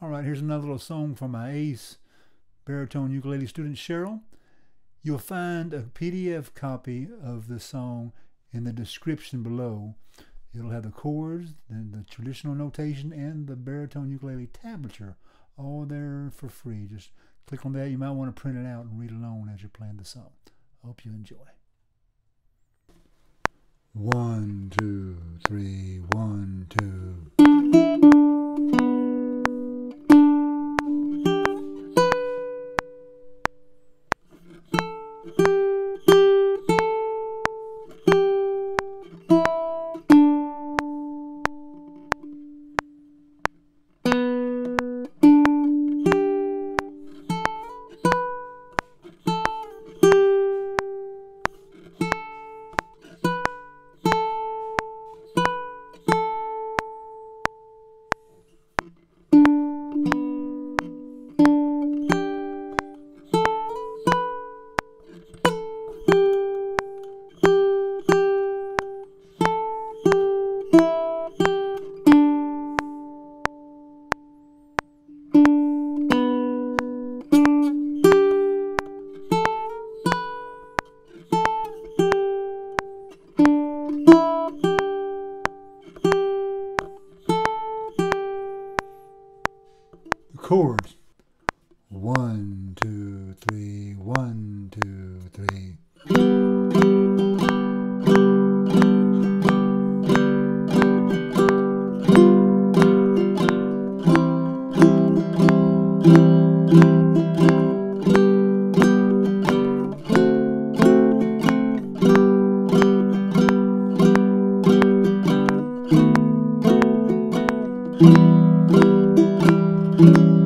All right, here's another little song from my ace baritone ukulele student Cheryl. You'll find a PDF copy of the song in the description below. It'll have the chords, the, the traditional notation, and the baritone ukulele tablature all there for free. Just click on that. You might want to print it out and read along as you're playing the song. Hope you enjoy. One, two, three, one, two. Chords. One, two, three, one, two, three. Let's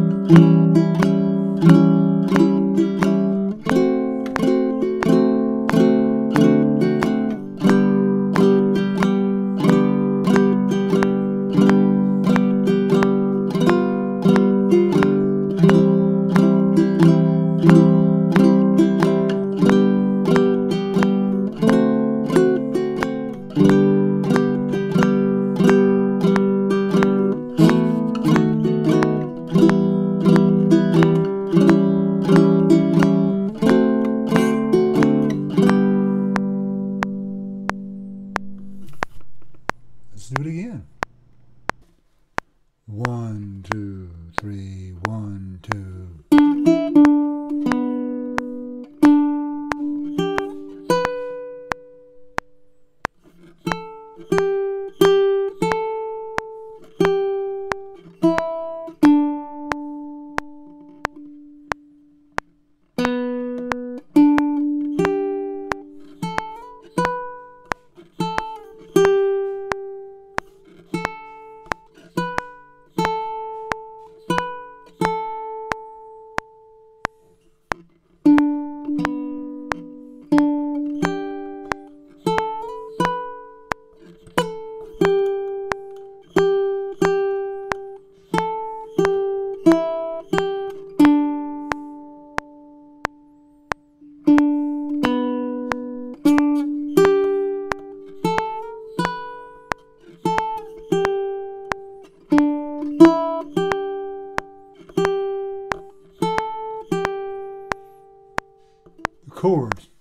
chords.